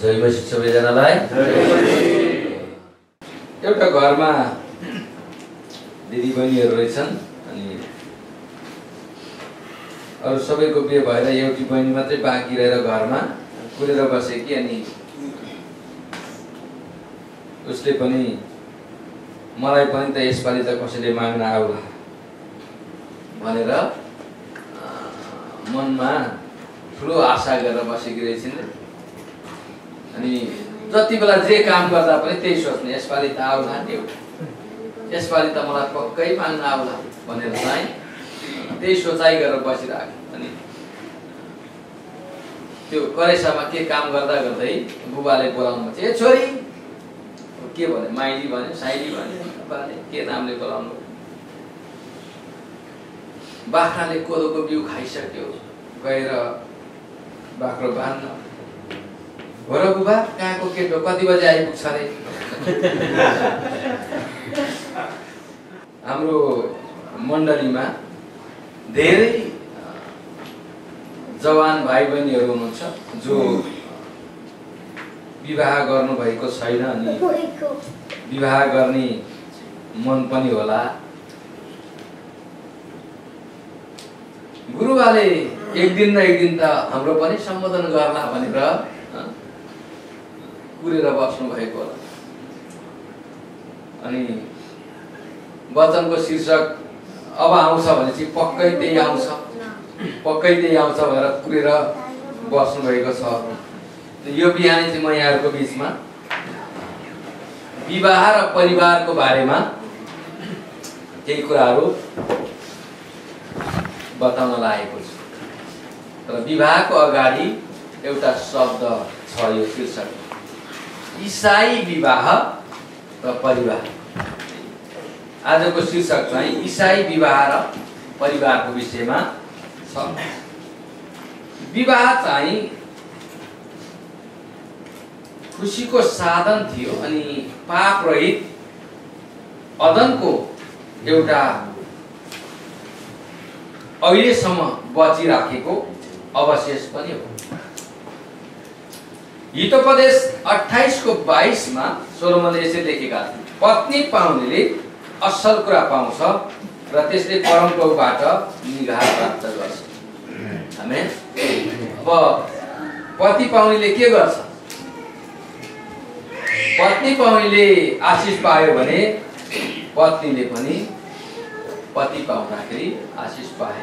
जय सबैजनालाई एउटा घरमा दिदी बहिनीहरू रहेछन् अनि अरू सबैको बिहे भएर एउटी बहिनी मात्रै बाँकी रहेर घरमा कुरेर बसेकी अनि उसले पनि मलाई पनि त यसपालि त कसैले माग्न आउला भनेर मनमा ठुलो आशा गरेर बसेकी रहेछन्। अनि जति बेला जे काम गर्दा पनि त्यही सोच्ने यसपालि त आउला नि यसपालि त मलाई पक्कै माग्न आउला भनेर चाहिँ त्यही सोचाइ गरेर बसिरहेको अनि त्यो करेसामा के काम गर्दा गर्दै बुबाले बोलाउनु ए छोरी! के भन्यो? माइली भन्यो साइली भन्यो बाले के नामले बोलाउनु बाख्राले कोदोको बिउ खाइसक्यो गएर बाख्रो बाँध्न। हो र बुबा कहाँको केटो कति बजी आइपुग्छ अरे हाम्रो मण्डलीमा धेरै जवान भाइ बहिनीहरू हुनुहुन्छ जो विवाह गर्नुभएको छैन अनि विवाह गर्ने मन पनि होला। गुरुबाले एक दिन न एक दिन त हाम्रो पनि सम्बोधन गर्ला भनेर कुरेर बस्नु भएको होला। अनि वचनको शीर्षक अब आउँछ भनेपछि पक्कै त्यही आउँछ। पक्कै त्यही आउँछ भनेर कुरेर बस्नु भएको छ। यो बिहान चाहिँ म यहाँहरूको बिचमा विवाह र परिवारको बारेमा केही कुराहरू बताउन लागेको छु। र विवाहको अगाडि एउटा शब्द छ यो शीर्षक इसाई विवाह र परिवार। आजको शीर्षक चाहिँ इसाई विवाह र परिवारको विषयमा छ। विवाह चाहिँ खुसीको साधन थियो अनि पाप रहित अदनको एउटा अहिलेसम्म बचिराखेको अवशेष पनि हो। हितोपदेश अठाइसको बाइसमा सोलोमनले यसरी लेखेका पत्नी पाउनेले असल कुरा पाउँछ र त्यसले परमप्रभुबाट निगाह प्राप्त गर्छ। आमेन। अब पति पाउनेले के गर्छ? पत्नी पाउनेले आशिष पायो भने पत्नीले पनि पति पाउँदाखेरि आशिष पाए।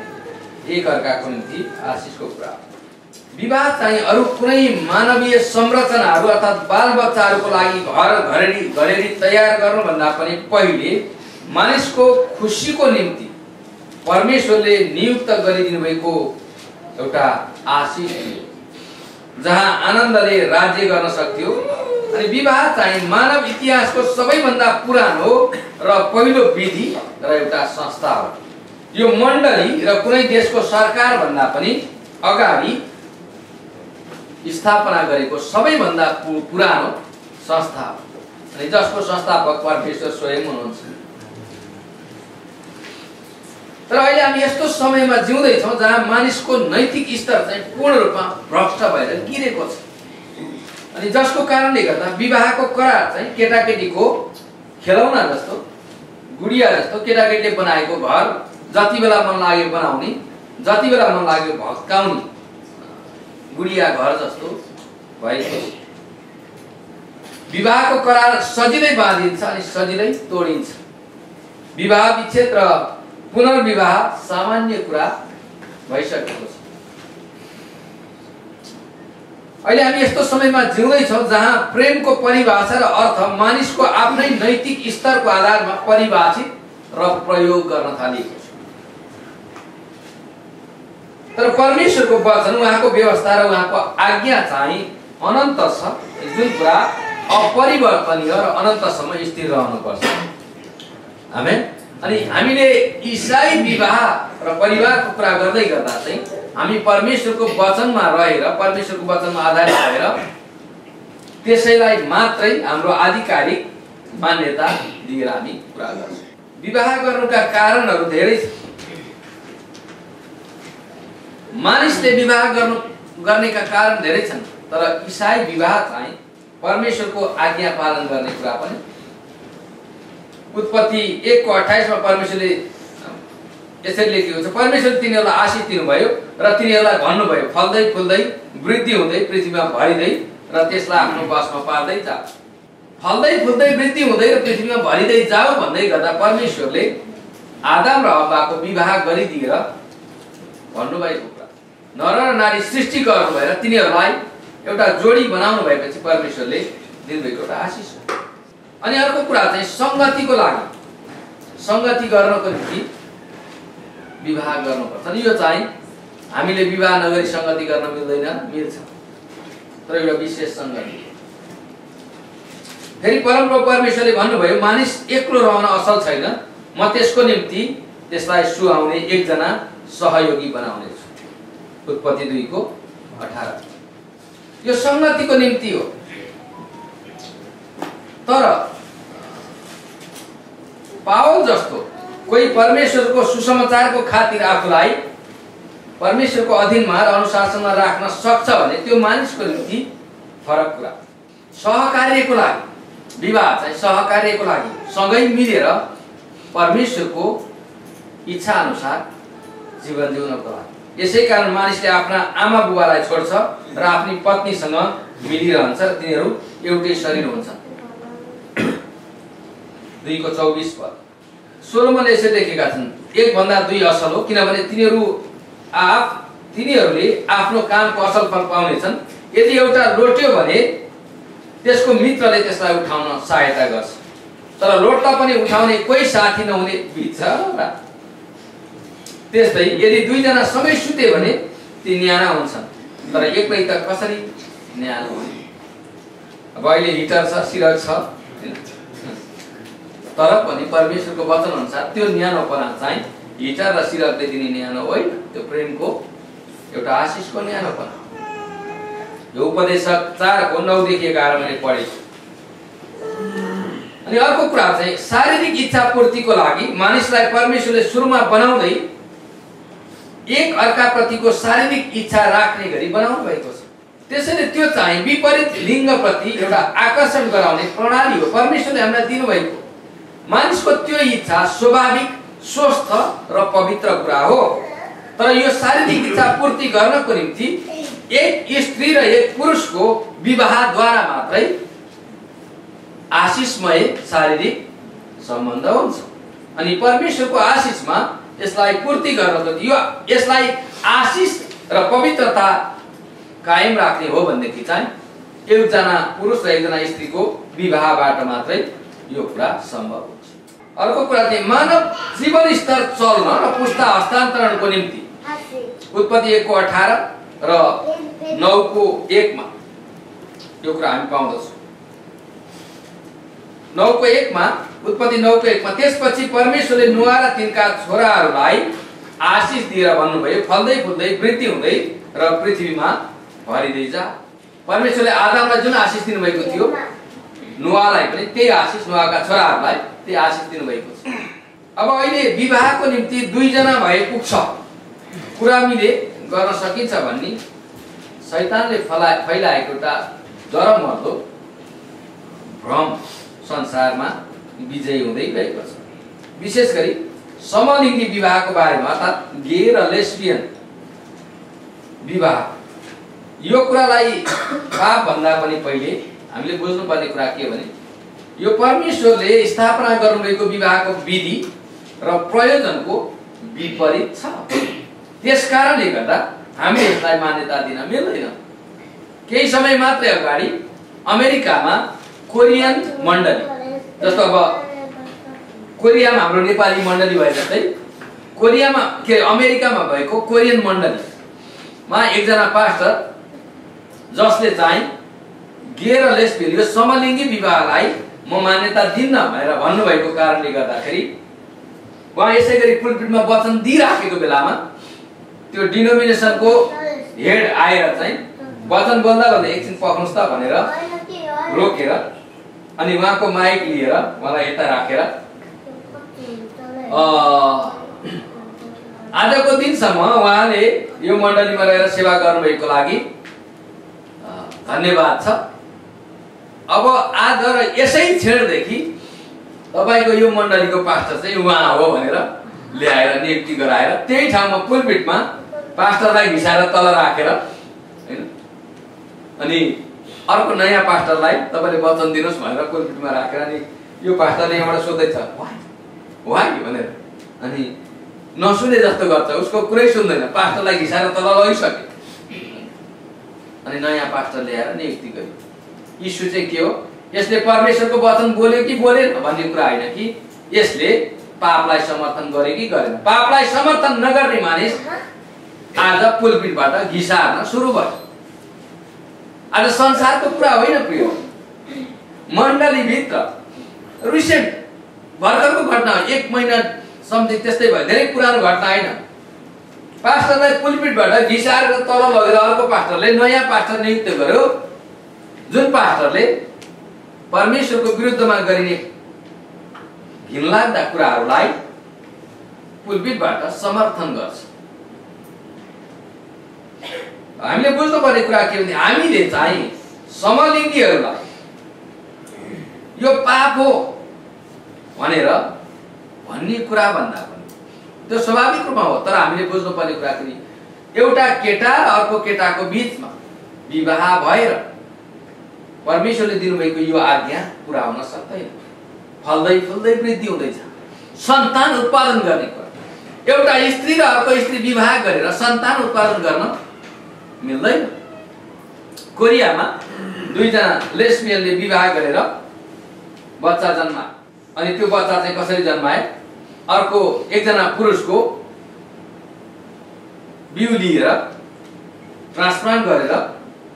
एक अर्काको निम्ति आशिषको प्राप्त। विवाह चाहिँ अरू कुनै मानवीय संरचनाहरू अर्थात् बालबच्चाहरूको लागि घर घरेडी घरेडी तयार गर्नुभन्दा पनि पहिले मानिसको खुसीको निम्ति परमेश्वरले नियुक्त गरिदिनु भएको एउटा आशिष थियो जहाँ आनन्दले राज्य गर्न सक्थ्यो। अनि विवाह चाहिँ मानव इतिहासको सबैभन्दा पुरानो र पहिलो विधि र एउटा संस्था हो। यो मण्डली र कुनै देशको सरकार भन्दा पनि अगाडि स्थापना गरेको सबैभन्दा पुरानो संस्था हो। अनि जसको संस्थापक परमेश्वर स्वयं हुनुहुन्छ। तर अहिले हामी यस्तो समयमा जिउँदैछौँ जहाँ मानिसको नैतिक स्तर चाहिँ पूर्ण रूपमा भ्रष्ट भएर गिरेको छ। अनि जसको कारणले गर्दा विवाहको करार चाहिँ केटाकेटीको खेलौना जस्तो गुडिया जस्तो केटाकेटीले बनाएको घर जति बेला मन लाग्यो बनाउने जति बेला मन लाग्यो भत्काउने। गुडिया घर जस्तो भएको। विवाहको करार सजिलै बाँधिन्छ अनि सजिलै तोडिन्छ। विवाह विच्छेद र पुनर्विवाह सामान्य कुरा भइसकेको छ। अहिले हामी यस्तो समयमा जिउँदैछौँ जहाँ प्रेमको परिभाषा र अर्थ मानिसको आफ्नै नैतिक स्तरको आधारमा परिभाषित र प्रयोग गर्न थालिएको छ तर परमेश्वरको वचन उहाँको व्यवस्था र उहाँको आज्ञा चाहिँ अनन्त छ। जुन कुरा अपरिवर्तनीय र अनन्तसम्म स्थिर रहनुपर्छ। आमेन? अनि हामीले इसाई विवाह र परिवारको कुरा गर्दै गर्दा चाहिँ हामी परमेश्वरको वचनमा रहेर परमेश्वरको वचनमा आधारित भएर त्यसैलाई मात्रै हाम्रो आधिकारिक मान्यता दिएर हामी कुरा गर्छौँ। विवाह गर्नुका कारणहरू धेरै मानिसले विवाह गर्नु गर्नेका कारण धेरै छन् तर इसाई विवाह चाहिँ परमेश्वरको आज्ञा पालन गर्ने कुरा पनि उत्पत्ति एकको अठाइसमा परमेश्वरले यसरी लेखेको छ परमेश्वरले तिनीहरूलाई आशिष दिनुभयो र तिनीहरूलाई भन्नुभयो फल्दै फुल्दै वृद्धि हुँदै पृथ्वीमा भरिँदै र त्यसलाई आफ्नो बसमा पार्दै जा। फल्दै फुल्दै वृद्धि हुँदै र पृथ्वीमा भरिँदै जाऊ भन्दै गर्दा परमेश्वरले आदाम र हब्बाको विवाह गरिदिएर भन्नुभएको नर र नारी सृष्टि गर्नु भएर तिनीहरूलाई एउटा जोडी बनाउनु भएपछि परमेश्वरले दिनुभएको एउटा आशिष हो। अनि अर्को कुरा चाहिँ सङ्गतिको लागि। सङ्गति गर्नको निम्ति विवाह गर्नुपर्छ। अनि यो चाहिँ हामीले विवाह नगरी सङ्गति गर्न मिल्दैन मिल्छ। तर एउटा विशेष सङ्गति। फेरि परमप्रभु परमेश्वरले भन्नुभयो मानिस एक्लो रहन असल छैन। म त्यसको निम्ति त्यसलाई सुहाउने एकजना सहयोगी बनाउने उत्पत्ति दुईको अठार। यो सङ्गतिको निम्ति हो। तर पावल जस्तो कोही परमेश्वरको सुसमाचारको खातिर आफूलाई परमेश्वरको अधीनमा र अनुशासनमा राख्न सक्छ भने त्यो मानिसको निम्ति फरक कुरा। सहकार्यको लागि विवाह चाहिँ सहकार्यको लागि सँगै मिलेर परमेश्वरको इच्छा अनुसार जीवन जिउनको लागि। यसै कारण मानिसले आफ्ना आमा बुबालाई छोड्छ र आफ्नी पत्नीसँग मिलिरहन्छ र तिनीहरू एउटै शरीर हुन्छन् दुईको चौबिस पद। सोलोमनले यसरी लेखेका छन् एकभन्दा दुई असल हो किनभने तिनीहरू आफ तिनीहरूले आफ्नो कामको असल फल पाउनेछन्। यदि एउटा लोट्यो भने त्यसको मित्रले त्यसलाई उठाउन सहायता गर्छ। तर लोट्दा पनि उठाउने कोही साथी नहुने र त्यस्तै यदि दुईजना सँगै सुते भने ती न्याना हुन्छन्। तर एक्लै त कसरी न्यानो हुने? अब अहिले हिटर छ सिरक छ तर पनि परमेश्वरको वचन अनुसार त्यो न्यानोपना चाहिँ हिटर र सिरकले दिने न्यानो होइन? त्यो प्रेमको एउटा आशिषको न्यानोपना यो उपदेशक चारको नौदेखि एघार मैले पढेको अनि अर्को कुरा चाहिँ शारीरिक इच्छा पूर्तिको लागि मानिसलाई परमेश्वरले सुरुमा बनाउँदै एक अर्काप्रतिको शारीरिक इच्छा राख्ने गरी बनाउनु भएको छ। त्यसैले त्यो चाहिँ विपरीत लिङ्गप्रति एउटा आकर्षण गराउने प्रणाली हो। परमेश्वरले हामीलाई दिनुभएको मानिसको त्यो इच्छा स्वाभाविक स्वस्थ र पवित्र कुरा हो। तर यो शारीरिक इच्छा पूर्ति गर्नको निम्ति एक स्त्री र एक पुरुषको विवाहद्वारा मात्रै आशिषमय शारीरिक सम्बन्ध हुन्छ। अनि परमेश्वरको आशिषमा यसलाई पूर्ति गर्नको यो यसलाई आशिष र पवित्रता कायम राख्ने हो भनेदेखि चाहिँ एकजना पुरुष र एकजना स्त्रीको विवाहबाट मात्रै यो कुरा सम्भव हुन्छ। अर्को कुरा चाहिँ मानव जीवन स्तर चल्न र पुस्ता हस्तान्तरणको निम्ति उत्पत्ति एकको अठार र नौको एकमा यो कुरा हामी पाउँदछौँ। नौको एकमा उत्पत्ति नौको एकमा त्यसपछि परमेश्वरले नुहा र तिनका छोराहरूलाई आशिष दिएर भन्नुभयो फल्दै फुल्दै वृद्धि हुँदै र पृथ्वीमा भरिँदै जा। परमेश्वरले आदमलाई जुन आशिष दिनुभएको थियो नुहालाई पनि त्यही आशिष नुहाका छोराहरूलाई त्यही आशिष दिनुभएको छ। अब अहिले विवाहको निम्ति दुईजना भए पुग्छ कुरा मिले गर्न सकिन्छ भन्ने। शैतानले फला फैलाएको एउटा जरमर्दो भ्रम। संसारमा विजयी हुँदै गएको छ। विशेष गरी समलिङ्गी विवाहको बारेमा अर्थात् गे र लेस्बियन विवाह। यो कुरालाई पापभन्दा पनि पहिले हामीले बुझ्नुपर्ने कुरा के भने यो परमेश्वरले स्थापना गर्नुभएको विवाहको विधि र प्रयोजनको विपरीत छ। त्यस कारणले गर्दा हामीले यसलाई मान्यता दिन मिल्दैन केही समय मात्रै अगाडि अमेरिकामा कोरियन मण्डली। जस्तो अब कोरियामा हाम्रो नेपाली मण्डली भए जस्तै कोरियामा के अमेरिकामा भएको कोरियन मण्डलीमा एकजना पास्टर जसले चाहिँ गे र लेस्बियन यो समलिङ्गी विवाहलाई म मान्यता दिन्न भनेर भन्नुभएको कारणले गर्दाखेरि उहाँ यसै गरी पुलपिटमा वचन दिइराखेको बेलामा त्यो डिनोमिनेसनको हेड आएर चाहिँ वचन बोल्दा भन्दा एकछिन पक्नुहोस् त भनेर रोकेर अनि उहाँको माइक लिएर उहाँलाई यता राखेर आजको दिनसम्म उहाँले यो मण्डलीमा रहेर सेवा गर्नुभएको लागि धन्यवाद छ अब आज र यसै क्षणदेखि तपाईँको यो मण्डलीको पास्टर चाहिँ उहाँ हो भनेर ल्याएर नियुक्ति गराएर त्यही ठाउँमा पुलपिटमा पास्टरलाई घिसाएर तल राखेर होइन अनि अर्को नयाँ पास्टरलाई तपाईँले वचन दिनुहोस् भनेर पुलपिटमा राखेर अनि यो पास्टरले यहाँबाट सोध्दैछ वाइ वाइ भनेर। अनि नसुने जस्तो गर्छ उसको कुरै सुन्दैन पास्टरलाई घिसाएर तल लगिसके अनि नयाँ पास्टर ल्याएर नियुक्ति गर्यो। इस्यु चाहिँ के हो? यसले परमेश्वरको वचन बोल्यो कि बोलेन भन्ने कुरा होइन कि यसले पापलाई समर्थन गर्यो कि गरेन। पापलाई समर्थन नगर्ने मानिस आज पुलपिटबाट घिसार्न सुरु भयो आज संसारको कुरा होइन प्रिय। मण्डलीभित्र रिसेन्ट भर्खरको घटना एक महिना समथिङ त्यस्तै भयो। धेरै पुरानो घटना होइन। पास्टरलाई पुलपिटबाट घिसाएर तल लगेर अर्को पास्टरले नयाँ पास्टर नियुक्त गर्यो। जुन पास्टरले परमेश्वरको विरुद्धमा गरिने घिनलाग्दा कुराहरूलाई पुलपिटबाट समर्थन गर्छ। हामीले बुझ्नुपर्ने कुरा के भने हामीले चाहिँ समलिङ्गीहरूलाई यो पाप हो भनेर भन्ने कुरा भन्दा पनि। त्यो स्वाभाविक रूपमा हो तर हामीले बुझ्नुपर्ने कुरा पनि एउटा केटा र अर्को केटाको बिचमा विवाह भएर परमेश्वरले दिनुभएको यो आज्ञा पुरा हुन सक्दैन। फल्दै फुल्दै वृद्धि हुँदैछ। सन्तान उत्पादन गर्ने कुरा। एउटा स्त्री र अर्को स्त्री विवाह गरेर सन्तान उत्पादन गर्न मिल्दैन। कोरियामा दुईजना लेस्बियनले विवाह गरेर बच्चा जन्मा। अनि त्यो बच्चा चाहिँ कसरी जन्माए अर्को एकजना पुरुषको बिउ लिएर ट्रान्सप्लान्ट गरेर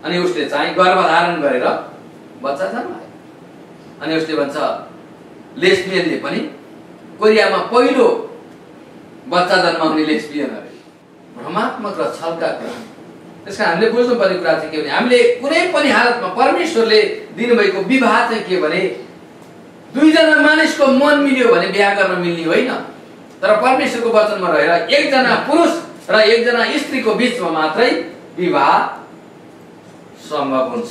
अनि उसले चाहिँ गर्भधारण गरेर बच्चा जन्माए अनि उसले भन्छ लेस्बियनले पनि कोरियामा पहिलो बच्चा जन्माउने लेस्बियन अरे भ्रमात्मक र छलका कुरा त्यस कारण हामीले बुझ्नुपर्ने कुरा चाहिँ के भने हामीले कुनै पनि हालतमा परमेश्वरले दिनुभएको विवाह चाहिँ के भने दुईजना मानिसको मन मिल्यो भने बिहा गर्न मिल्ने होइन। तर परमेश्वरको वचनमा रहेर एकजना पुरुष र एकजना स्त्रीको बिचमा मात्रै विवाह सम्भव हुन्छ।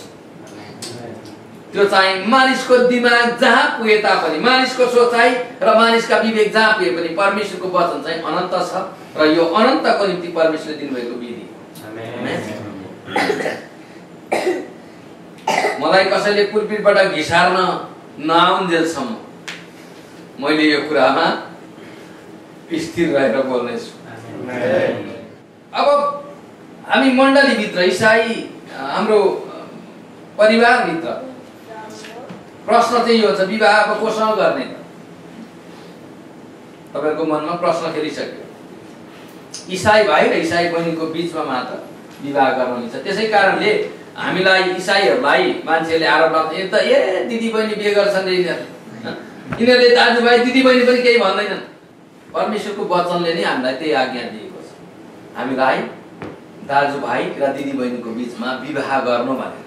त्यो चाहिँ मानिसको दिमाग जहाँ पुगे तापनि मानिसको सोचाइ र मानिसका विवेक जहाँ पुगे पनि परमेश्वरको वचन चाहिँ अनन्त छ। र यो अनन्तको निम्ति परमेश्वरले दिनुभएको विधि मलाई कसैले पुलपिटबाट घिसार्न नआउन्जेलसम्म मैले यो कुरामा स्थिर रहेर बोल्नेछु। अब हामी मण्डलीभित्र इसाई हाम्रो परिवारभित्र प्रश्न चाहिँ यो हुन्छ विवाह अब कोसँग गर्ने? तपाईँहरूको मनमा प्रश्न खेलिसक्यो। इसाई भाइ र इसाई बहिनीको बिचमा मात्र विवाह गर्न मिल्छ त्यसै कारणले हामीलाई इसाईहरूलाई मान्छेले आरोप लाग्छ ए त ए दिदी बहिनी बिहे गर्छन् यिनीहरू। यिनीहरूले दाजुभाइ दिदी बहिनी पनि केही भन्दैनन्। परमेश्वरको वचनले नै हामीलाई त्यही आज्ञा दिएको छ। हामीलाई दाजुभाइ र दिदी बहिनीको बिचमा विवाह गर्नु भनेर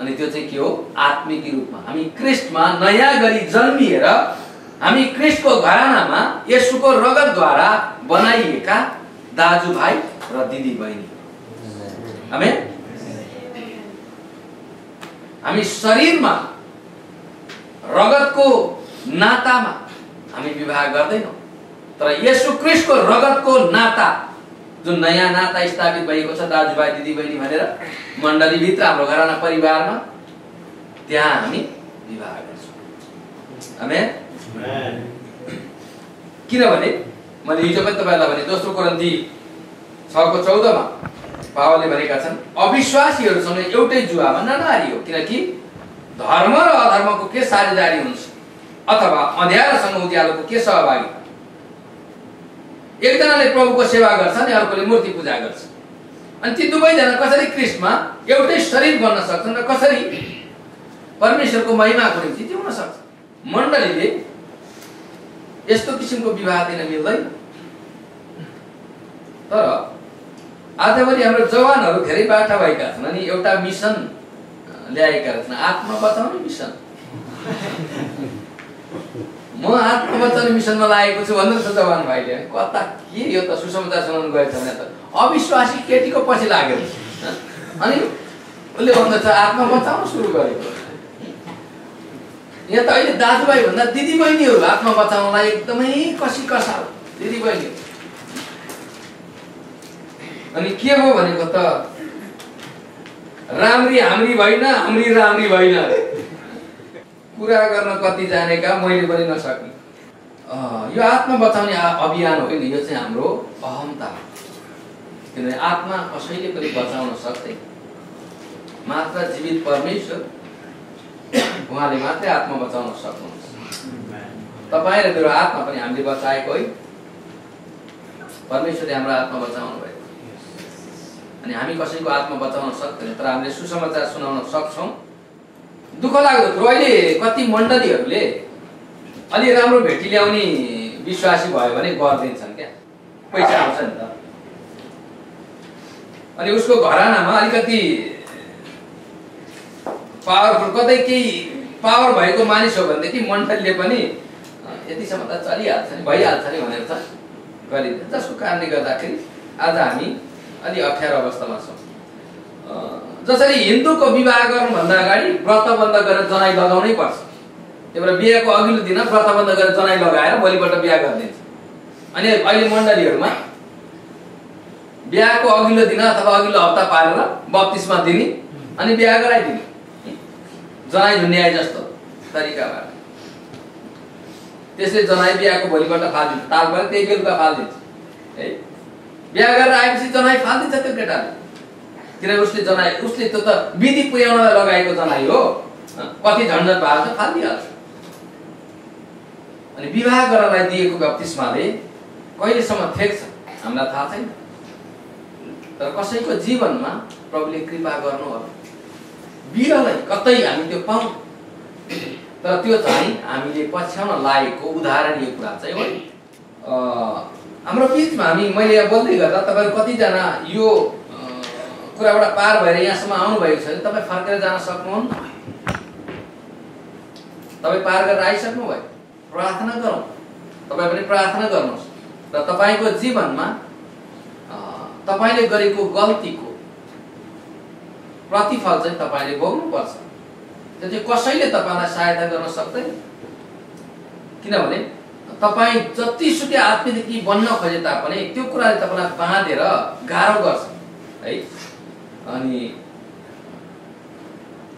अनि त्यो चाहिँ के हो? आत्मिक रूपमा। हामी क्रिस्टमा नयाँ गरी जन्मिएर हामी क्रिस्टको घरानामा यसुको रगतद्वारा बनाइएका दाजुभाइ र दिदी बहिनी हामी हामी शरीरमा रगतको नातामा हामी विवाह गर्दैनौँ। तर यसु क्रिस्टको रगतको नाता जुन नयाँ नाता स्थापित भएको छ दाजुभाइ दिदी बहिनी भनेर मण्डलीभित्र हाम्रो घराना परिवारमा त्यहाँ हामी विवाह गर्छौँ। हामी किनभने? मैले हिजो पनि तपाईँलाई भने दोस्रो कोरन्ती छको चौधमा पावलले भनेका छन् अविश्वासीहरूसँग एउटै जुवामा ननारी हो किनकि धर्म र अधर्मको के साझेदारी हुन्छ? अथवा अँध्यारोसँग उज्यालोको के सहभागी? एकजनाले प्रभुको सेवा गर्छ अनि अर्कोले मूर्ति पूजा गर्छ। अनि ती दुवैजना कसरी क्रिस्टमा एउटै शरीर बन्न सक्छन् र कसरी परमेश्वरको महिमाको निम्ति जिउन सक्छ मण्डलीले यस्तो किसिमको विवाह दिन मिल्दैन। तर आजभरि हाम्रो जवानहरू धेरै बाठा भएका छन् अनि एउटा मिसन ल्याएका छन् आत्मा बचाउने मिसन। म आत्मा बचाउने मिसनमा लागेको छु भन्नु छ जवान भाइले। कता के यो त सुसमाचार सुनाउनु गएछ भने त। अविश्वासी केटीको पछि लाग्यो अनि उसले भन्दछ आत्मा बचाउन सुरु गरेको। यहाँ त अहिले दाजुभाइ भन्दा दिदीबहिनीहरू आत्मा बचाउनलाई एकदमै कसी कसाल दिदीबहिनी। अनि के भयो भनेको त राम्री हाम्री भइन हाम्री राम्री भइन कुरा गर्न कति जानेका मैले पनि नसक्ने यो आत्मा बचाउने अभियान हो नि यो चाहिँ हाम्रो अहमता हो। किनभने आत्मा कसैले पनि बचाउन सक्दैन। मात्र जीवित परमेश्वर उहाँले मात्रै आत्मा बचाउन सक्नुहुन्छ। तपाईँ र मेरो आत्मा पनि हामीले बचाएको है। परमेश्वरले हाम्रो आत्मा बचाउनु भयो। अनि हामी कसैको आत्मा बचाउन सक्दैन तर हामीले सुसमाचार सुनाउन सक्छौँ। दुःख लाग्दो अहिले कति मण्डलीहरूले अलि राम्रो भेटी ल्याउने विश्वासी भयो भने गरिदिन्छन् क्या। पैसा आउँछ नि त। अनि उसको घरानामा अलिकति पावरफुल कतै केही पावर भएको मानिस हो भनेदेखि मण्डलीले पनि यतिसम्म त चलिहाल्छ नि भइहाल्छ नि भनेर त गरिदिन्छ। जसको कारणले गर्दाखेरि आज हामी अलि अप्ठ्यारो अवस्थामा छौँ। जसरी हिन्दूको विवाह गर्नुभन्दा अगाडि व्रत बन्द गरेर जनाइ लगाउनै पर्छ। त्यही भएर बिहाको अघिल्लो दिन व्रत बन्द गरेर जनाइ लगाएर भोलिपल्ट बिहा गरिदिन्छ। अनि अहिले मण्डलीहरूमा बिहाको अघिल्लो दिन अथवा अघिल्लो हप्ता पारेर बत्तिसमा दिने अनि बिहा गराइदिने। जनाइ झुन्ड्याए जस्तो तरिकाबाट। त्यसले जनाइ बिहाको भोलिपल्ट फालिदिन्छ। ताल पनि त्यही बेलुका फालिदिन्छ। है? बिहा गरेर आएपछि जनाइ फालिदिन्छ त्यो केटाले। किनभने उसले जनाइ उसले त्यो त विधि पुर्याउनलाई लगाएको जनाइ हो। कति झन्झट भएको छ फालिदिइहाल्छ। अनि विवाह गर्नलाई दिएको बत्तिसमाले कहिलेसम्म ठेक्छ हामीलाई थाहा छैन। तर कसैको जीवनमा प्रभुले कृपा गर्नु होला बिरलै कतै हामी त्यो पाउँ। तर त्यो चाहिँ हामीले पछ्याउन लागेको उदाहरणीय कुरा चाहिँ हो। हाम्रो बिचमा हामी मैले यहाँ बोल्दै गर्दा तपाईँहरू कतिजना यो कुराबाट पार भएर यहाँसम्म आउनुभएको छ भने तपाईँ फर्केर जान सक्नुहुन्न। तपाईँ पार गरेर आइसक्नु भयो। प्रार्थना गरौँ। तपाईँ पनि प्रार्थना गर्नुहोस्। र तपाईँको जीवनमा तपाईँले गरेको गल्तीको प्रतिफल चाहिँ तपाईँले भोग्नुपर्छ। त्यो चाहिँ कसैले तपाईँलाई सहायता गर्न सक्दैन। किनभने तपाईँ जतिसुकै आत्मीदेखि बन्न खोजे तापनि त्यो कुराले तपाईँलाई बाँधेर गाह्रो गर्छ है? अनि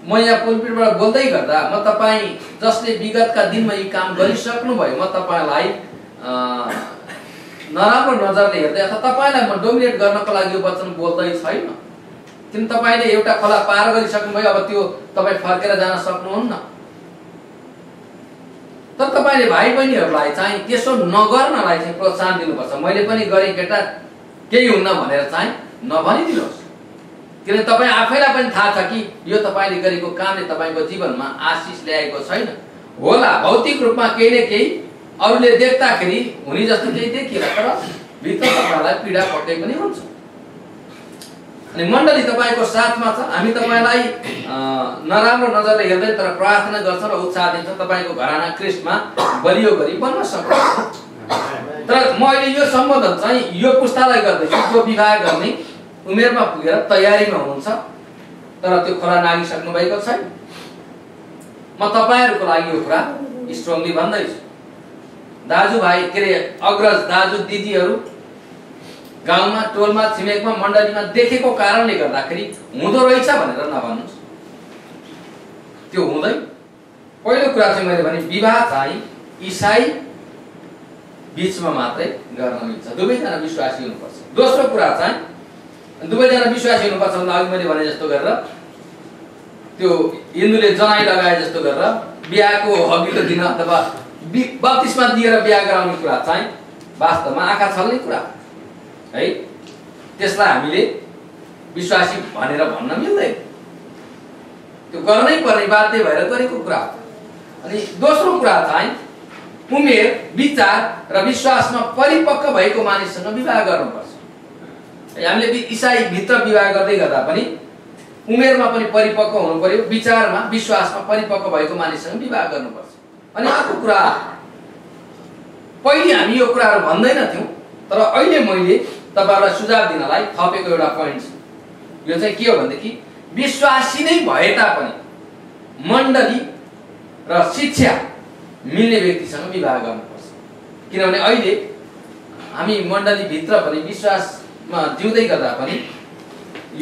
म यहाँ पुलपिटबाट बोल्दै गर्दा म तपाईँ जसले विगतका दिनमा यी काम गरिसक्नुभयो म तपाईँलाई नराम्रो नजरले हेर्दै अथवा तपाईँलाई म डोमिनेट गर्नको लागि यो वचन बोल्दै छैन। किन तपाईँले एउटा खोला पार गरिसक्नुभयो अब त्यो तपाईँ फर्केर जान सक्नुहुन्न। तर तपाईँले भाइ बहिनीहरूलाई चाहिँ त्यसो नगर्नलाई चाहिँ प्रोत्साहन दिनुपर्छ। मैले पनि गरेँ केटा केही हुन्न भनेर चाहिँ नभनिदिनुहोस्। किनभने तपाईँ आफैलाई पनि थाहा छ कि यो तपाईँले गरेको कामले तपाईँको जीवनमा आशिष ल्याएको छैन। होला भौतिक रूपमा केही न केही अरूले देख्दाखेरि हुने जस्तो केही देखिएला तर भित्र तपाईँलाई पीडा पक्कै पनि हुन्छ। अनि मण्डली तपाईँको साथमा छ हामी तपाईँलाई नराम्रो नजरले हेर्दै तर प्रार्थना गर्छौँ र उत्साह दिन्छौँ तपाईँको घराना क्रिस्टमा बलियो गरी बन्न सक्छ। तर म अहिले यो सम्बोधन चाहिँ यो पुस्तालाई गर्दैछु जो विवाह गर्ने उमेरमा पुगेर तयारीमा हुनुहुन्छ तर त्यो खोला नागिसक्नु भएको छैन। म तपाईँहरूको लागि यो कुरा स्ट्रङली भन्दैछु। दाजुभाइ के अरे अग्रज दाजु दिदीहरू गाउँमा टोलमा छिमेकमा मण्डलीमा देखेको कारणले गर्दाखेरि हुँदो रहेछ भनेर नभन्नुहोस्। त्यो हुँदैन पहिलो कुरा चाहिँ मैले भने विवाह चाहिँ इसाई बिचमा मात्रै गर्न मिल्छ। दुवैजना विश्वासी हुनुपर्छ। दोस्रो कुरा चाहिँ दुवैजना विश्वासी हुनुपर्छ भन्दा अघि मैले भने जस्तो गरेर त्यो हिन्दूले जनाइ लगाए जस्तो गरेर बिहाको अघिल्लो दिन अथवा बत्तिसमा दिएर बिहा गराउने कुरा चाहिँ वास्तवमा आँखा छल्ने कुरा हो। त्यसलाई हामीले विश्वासी भनेर भन्न मिल्दैन। त्यो गर्नै पर्ने बाध्य भएर गरेको कुरा अनि दोस्रो कुरा चाहिँ उमेर विचार र विश्वासमा परिपक्व भएको मानिससँग विवाह गर्नुपर्छ। हामीले वि- इसाई भित्र विवाह गर्दै गर्दा पनि उमेरमा पनि परिपक्व हुनु पर्यो विचारमा विश्वासमा परिपक्व भएको मानिससँग विवाह गर्नुपर्छ। अनि अर्को कुरा पहिले हामी यो कुराहरू भन्दैनथ्यौँ तर अहिले मैले तपाईँहरूलाई सुझाव दिनलाई थपेको एउटा पोइन्ट छ। यो चाहिँ के हो भनेदेखि विश्वासी नै भए तापनि मण्डली र शिक्षा मिल्ने व्यक्तिसँग विवाह गर्नुपर्छ। किनभने अहिले हामी मण्डलीभित्र पनि विश्वासमा जिउँदै गर्दा पनि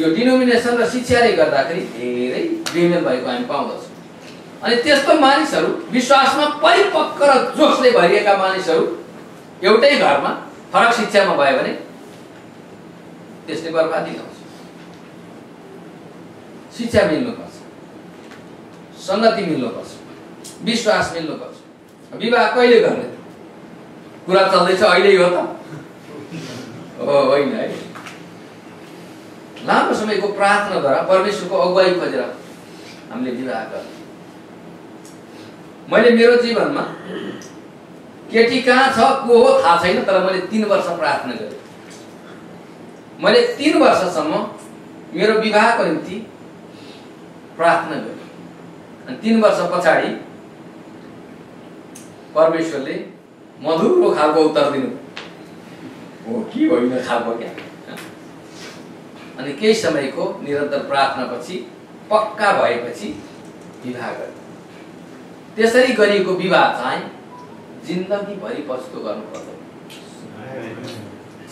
यो डिनोमिनेसन र शिक्षाले गर्दाखेरि धेरै बेमेल भएको हामी पाउँदछौँ। अनि त्यस्तो मानिसहरू विश्वासमा परिपक्व र जोसले भरिएका मानिसहरू एउटै घरमा फरक शिक्षामा भयो भने त्यसले बर्बादी ल्याउँछ शिक्षा मिल्नुपर्छ सङ्गति मिल्नुपर्छ विश्वास मिल्नुपर्छ विवाह कहिले गर्ने? कुरा चल्दैछ अहिले हो त। होइन है। लामो समयको प्रार्थनाद्वारा परमेश्वरको अगुवाई खोजेर हामीले विवाह गर्ने मैले मेरो जीवनमा केटी कहाँ छ को हो थाहा छैन तर मैले तिन वर्ष प्रार्थना गरेँ। मैले तिन वर्षसम्म मेरो विवाहको निम्ति प्रार्थना गरेँ। अनि तिन वर्ष पछाडि परमेश्वरले मधुरो खालको उत्तर दिनु। हो कि होइन खालको क्या? अनि केही समयको निरन्तर प्रार्थनापछि पक्का भएपछि विवाह गरे। त्यसरी गरिएको विवाह चाहिँ जिन्दगीभरि पछुतो गर्नु पर्दैन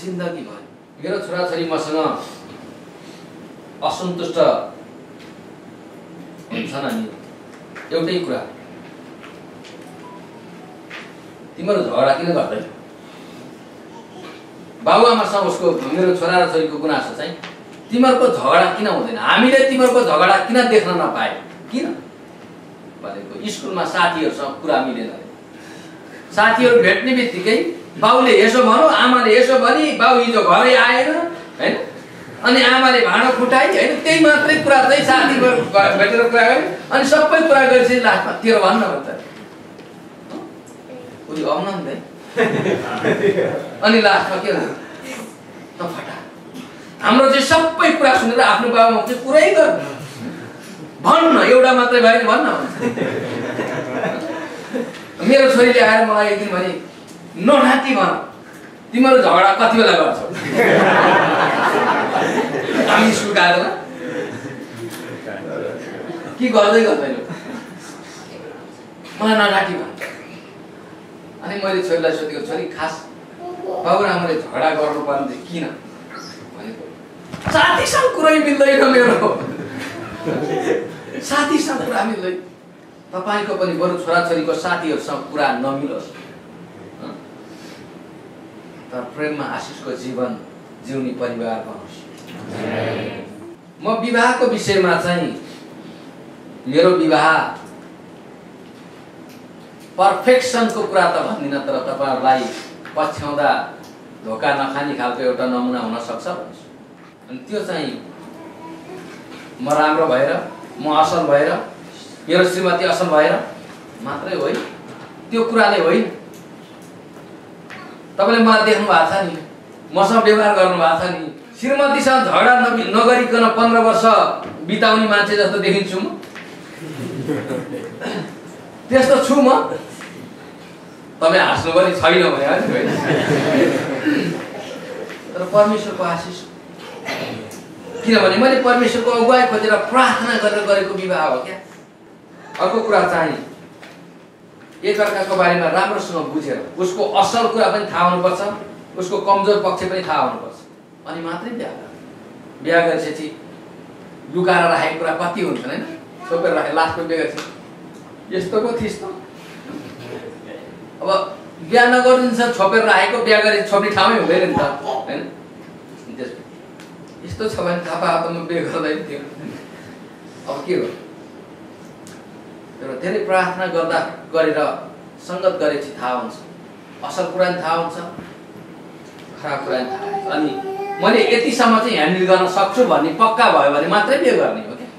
जिन्दगीभरि। मेरो छोराछोरी मसँग असन्तुष्ट हुन्छन् अनि एउटै कुरा तिमीहरू झगडा किन गर्दैन बाबुआमासँग उसको मेरो छोरा र छोरीको गुनासो चाहिँ तिमीहरूको झगडा किन हुँदैन हामीले तिमीहरूको झगडा किन देख्न नपाए किन भनेको स्कुलमा साथीहरूसँग कुरा मिलेन साथीहरू भेट्ने बित्तिकै बाउले यसो भनौँ आमाले यसो भने बाउ हिजो घरै आएन होइन? अनि आमाले भाँडो फुटाइ होइन? त्यही मात्रै कुरा चाहिँ साथी भेटेर कुरा गरे अनि सबै कुरा गरेपछि लास्टमा तेरो भन्न भन्छ। उसले आउन अनि लास्टमा के हुन्छ? त फटा। हाम्रो चाहिँ सबै कुरा सुनेर आफ्नो बाबामा चाहिँ पुरै गर्नु भन्न एउटा मात्रै भयो भन्न मेरो छोरीले आएर मलाई एक दिन भने नढाँटी भन तिमीहरू झगडा कति बेला गर्छौ? हामी स्कुल के गर्दै गर्दैन मलाई नढाँटी भन अनि मैले छोरीलाई सोधेको छोरी खास बाबु मैले झगडा गर्नुपर्ने चाहिँ किन? भनेको साथीसँग कुरै मिल्दैन मेरो। साथीसँग कुरा मिल्दैन। तपाईँको पनि बरु छोराछोरीको साथीहरूसँग कुरा नमिलोस्। तर प्रेममा आशिषको जीवन जिउने परिवार बनोस् म विवाहको विषयमा चाहिँ मेरो विवाह पर्फेक्सनको कुरा त भन्दिनँ तर तपाईँहरूलाई पछ्याउँदा धोका नखाने खालको एउटा नमुना हुनसक्छ भन्नुहोस् अनि त्यो चाहिँ म राम्रो भएर म असल भएर मेरो श्रीमती असल भएर मात्रै होइन। त्यो कुराले होइन। तपाईँले मलाई देख्नु भएको छ नि। मसँग व्यवहार गर्नु भएको छ नि। श्रीमतीसँग झगडा नगरिकन पन्ध्र वर्ष बिताउने मान्छे जस्तो देखिन्छु म। त्यस्तो छु म। तपाईँ हाँस्नु पनि छैन भने तर परमेश्वरको आशिष। किनभने मैले परमेश्वरको अगुवाई खोजेर प्रार्थना गरेर गरेको विवाह हो क्या। अर्को कुरा चाहिँ एकअर्काको बारेमा राम्रोसँग बुझेर उसको असल कुरा पनि थाहा हुनुपर्छ उसको कमजोर पक्ष पनि थाहा हुनुपर्छ। अनि मात्रै बिहा गर बिहा गरेपछि लुकाएर राखेको कुरा कति हुन्छन् होइन? छोपेर राखे लास्टमा बिहा गरेपछि। यस्तो पो थिस् त अब बिहा नगरिदिन्छ छोपेर राखेको बिहा गरेर छोप्ने ठाउँमै हुँदैन नि त होइन? यस्तो छ भने थापा हातमा बिहे गर्दैन थियो। अब के हो? तर धेरै प्रार्थना गर्दा गरेर सङ्गत गरेपछि थाहा हुन्छ। असल कुरा पनि थाहा हुन्छ खराब कुरा पनि थाहा हुन्छ। अनि मैले यतिसम्म चाहिँ ह्यान्डल गर्न सक्छु भन्ने पक्का भयो भने मात्रै बिहे गर्ने हो क्या।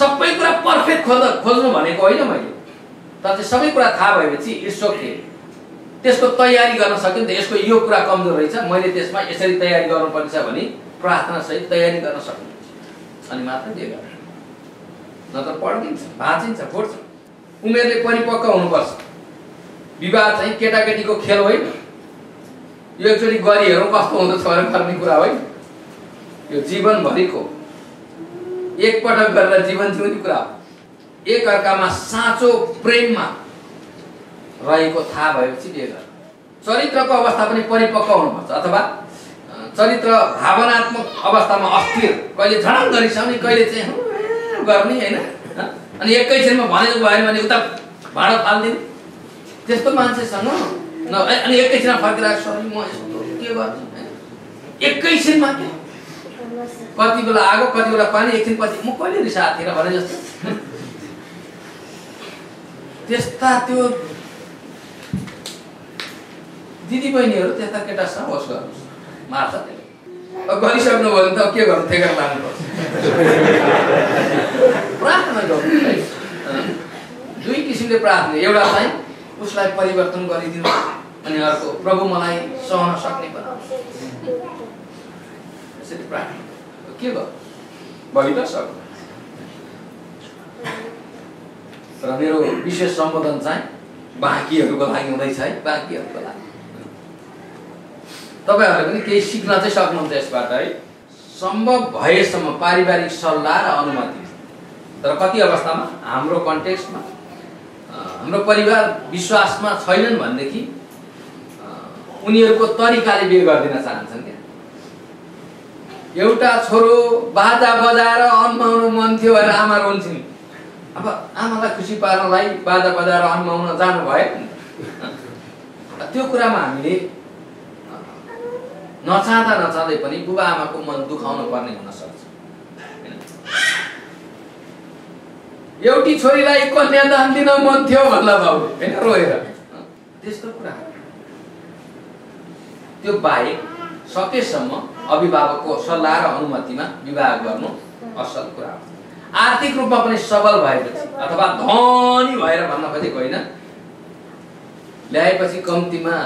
सबै कुरा पर्फेक्ट खोज्दा खोज्नु भनेको होइन मैले। तर चाहिँ सबै कुरा थाहा भएपछि इट्स ओके त्यसको तयारी गर्न सक्यो नि त यसको यो कुरा कमजोर रहेछ मैले त्यसमा यसरी तयारी गर्नुपर्छ भने प्रार्थनासहित तयारी गर्न सक्नुहुन्छ अनि मात्रै बिहे गरेर नत्र पड्किन्छ भाँचिन्छ फोड्छ। उमेरले परिपक्व हुनुपर्छ। विवाह चाहिँ केटाकेटीको खेल होइन। यो एकचोटि गरी हेरौँ कस्तो हुँदछ भनेर गर्ने कुरा होइन। यो जीवनभरिको एकपटक गरेर जीवन जिउने कुरा हो। एकअर्कामा साँचो प्रेममा रहेको थाहा भएपछि बिहे गर चरित्रको अवस्था पनि परिपक्व हुनुपर्छ अथवा चरित्र भावनात्मक अवस्थामा अस्थिर। कहिले झडङ गरिसाउने कहिले चाहिँ गर्ने होइन? अनि एकैछिनमा भनेको भएन भने उता भाँडा फालिदिने। त्यस्तो मान्छेसँग। न अनि एकैछिनमा फर्किरहेको सरी म यस्तो के गर्छु? एकैछिनमा के? कति बेला आगो कति बेला पानी एकछिन पछि म कहिले थिएन भने जस्तो। त्यस्ता त्यो दिदी बहिनीहरू त्यस्ता केटासँग होस् गर्नुहोस् मार्छ गरिसक्नु भयो भने त के गर्नु ठेकेर लानुपर्छ प्रार्थना गर्नु दुई किसिमले प्रार्थना एउटा चाहिँ उसलाई परिवर्तन गरिदिनु अनि अर्को प्रभु मलाई सहन सक्ने बनाउनु। यसरी प्रार्थना। के गर्नु? भइ सक्नु मेरो विशेष सम्बोधन चाहिँ बाँकीहरूको लागि हुँदैछ है बाँकीहरूको लागि। तपाईँहरूले पनि केही सिक्न चाहिँ सक्नुहुन्छ यसबाट है? सम्भव भएसम्म पारिवारिक सल्लाह र अनुमति। तर कति अवस्थामा? हाम्रो कन्टेक्स्टमा। हाम्रो परिवार विश्वासमा छैनन् भनेदेखि उनीहरूको तरिकाले बिहे गरिदिन चाहन्छन् क्या। एउटा छोरो बाजा बजाएर अन्माउनु मन थियो भनेर आमा रोन्छन्। अब आमालाई खुसी पार्नलाई बाजा बजाएर अन्माउन जानु भयो नि त। त्यो कुरामा हामीले नचाहँदा नचाहँदै पनि बुबा आमाको मन दुखाउनु पर्ने हुन सक्छ? एउटी छोरीलाई कन्यादान दिन मन थियो भन्ला बाबु होइन? रोएर। त्यस्तो कुरा। त्यो बाहेक सकेसम्म अभिभावकको सल्लाह र अनुमतिमा विवाह गर्नु असल कुरा हो। आर्थिक रूपमा पनि सबल भएपछि अथवा धनी भएर भन्न खोजेको होइन ल्याएपछि कम्तीमा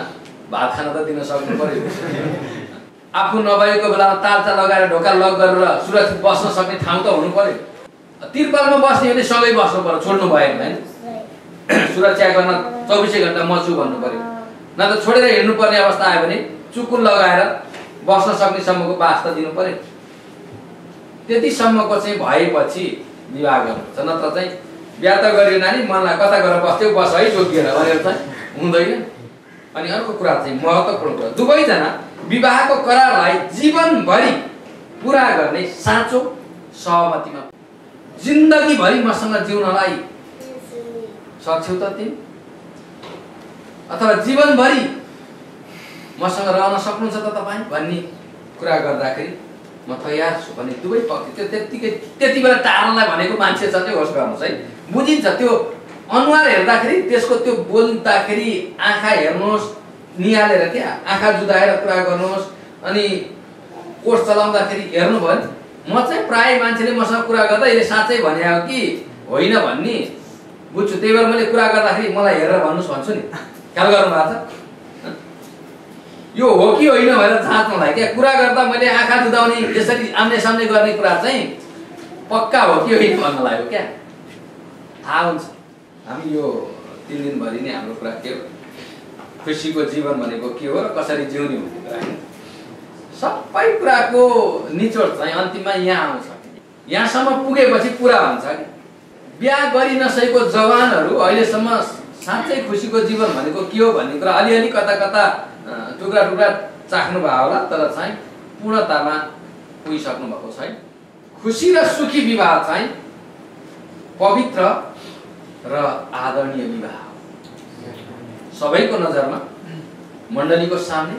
भात खान त दिन सक्नु पर्यो। आफू नभएको बेलामा तालचा लगाएर ढोका लक गरेर सुरक्षित बस्न सक्ने ठाउँ त हुनु पर्यो तिरपालमा बस्ने भने सँगै बस्नु पर्यो छोड्नु भएन होइन। सुरक्षा गर्न चौबिसै घन्टा मचु भन्नु पर्यो न त छोडेर हिँड्नु पर्ने अवस्था आयो भने चुकुल लगाएर बस्न सक्ने सम्मको त दिनु पर्यो त्यतिसम्मको चाहिँ भएपछि विवाह गर्नुपर्छ नत्र चाहिँ बिहा त गरियो नानी मनलाई कता गएर बस्थ्यौ बस है जोगिएर। भनेर चाहिँ हुँदैन। अनि अर्को कुरा चाहिँ महत्त्वपूर्ण कुरा दुवैजना विवाहको करारलाई जीवनभरि पुरा गर्ने साँचो सहमतिमा जिन्दगीभरि मसँग जिउनलाई सक्छौ त तिमी? अथवा जीवनभरि मसँग रहन सक्नुहुन्छ त तपाईँ? भन्ने कुरा गर्दाखेरि म तयार छु भने दुवै पक्ष त्यो त्यत्तिकै त्यति बेला टार्नलाई भनेको मान्छे त्यो होस् गर्नुहोस् है। बुझिन्छ त्यो अनुहार हेर्दाखेरि त्यसको त्यो बोल्दाखेरि आँखा हेर्नुहोस् निहालेर क्या आँखा जुदाएर कुरा गर्नुहोस् अनि कोर्स चलाउँदाखेरि हेर्नुभयो म चाहिँ प्राय मान्छेले मसँग कुरा गर्दा यसले साँच्चै भने हो कि होइन भन्ने। बुझ्छु त्यही भएर मैले कुरा गर्दाखेरि मलाई हेरेर भन्नुहोस् भन्छु नि। ख्याल गर्नु भएको छ? यो हो कि होइन भनेर जाँच्नलाई क्या। कुरा गर्दा मैले आँखा जुदाउने यसरी आम्ने सामने गर्ने कुरा चाहिँ पक्का हो कि होइन भन्नलाई हो क्या? थाहा हुन्छ। हामी यो तिन दिनभरि नै हाम्रो कुरा के हो? खुसीको जीवन भनेको के हो र कसरी जिउने भन्ने कुरा होइन? सबै कुराको निचोड चाहिँ अन्तिममा यहाँ आउँछ। यहाँसम्म पुगेपछि पुरा हुन्छ कि? बिहा गरि नसकेको जवानहरू अहिलेसम्म साँच्चै खुसीको जीवन भनेको के हो भन्ने कुरा अलिअलि कता कता टुक्रा टुक्रा चाख्नु भयो होला तर चाहिँ पूर्णतामा पुगिसक्नु भएको छैन। खुसी र सुखी विवाह चाहिँ पवित्र र आदरणीय विवाह सबैको नजरमा मण्डलीको सामने